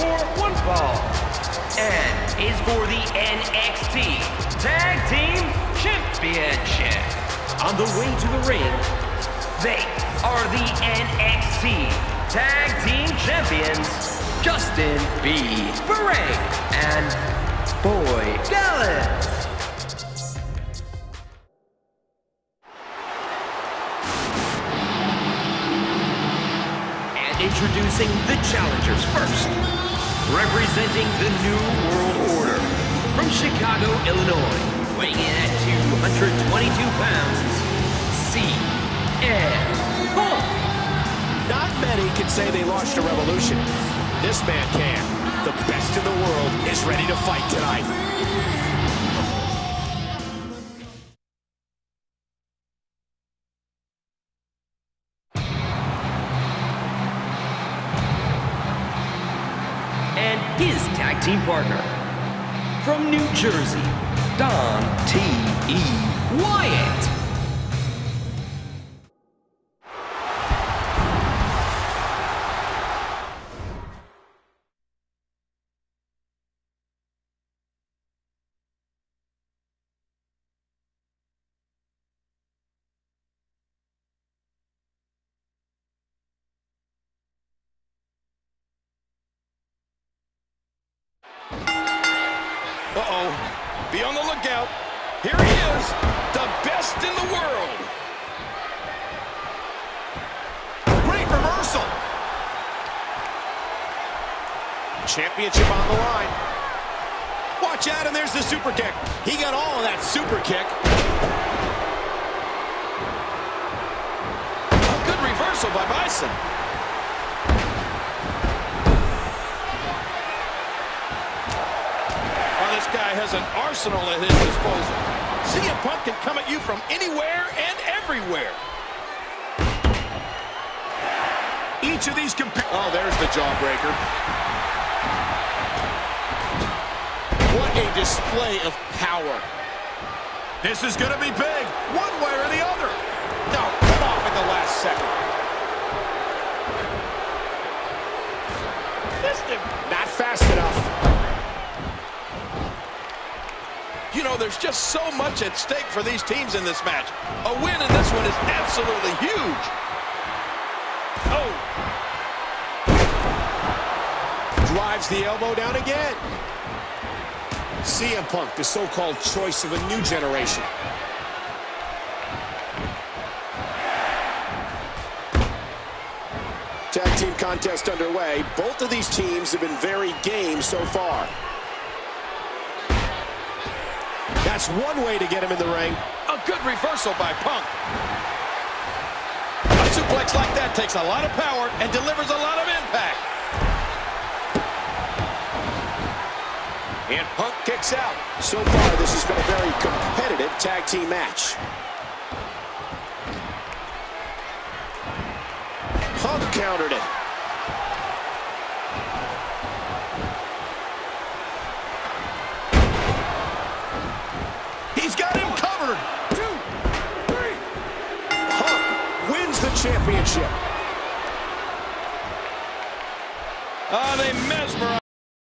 for one fall and is for the NXT Tag Team Championship. On the way to the ring, they are the NXT Tag Team Champions, Justin B. Bray and Boy Gallant. And introducing the challengers first. Representing the New World Order. From Chicago, Illinois. Weighing in at 222 pounds. CM Punk. Not many can say they launched a revolution. This man can. The best in the world is ready to fight tonight. His tag team partner. From New Jersey, Don T.E. Wyatt. Uh-oh. Be on the lookout. Here he is, the best in the world. Great reversal. Championship on the line. Watch out, and there's the super kick. He got all of that super kick. A good reversal by Bison. Oh, this guy has an arsenal at his disposal. CM Punk can come at you from anywhere and everywhere. Each of these compa- Oh, there's the jawbreaker. What a display of power. This is going to be big, one way or the other. No, cut off in the last second. Know, there's just so much at stake for these teams in this match. A win in this one is absolutely huge. Oh, Drives the elbow down again. CM Punk, the so-called choice of a new generation. Tag team contest underway. Both of these teams have been very game so far. That's one way to get him in the ring. a good reversal by Punk. A suplex like that takes a lot of power and delivers a lot of impact. And Punk kicks out. So far, this has been a very competitive tag team match. Punk countered it. Championship. Ah, they messed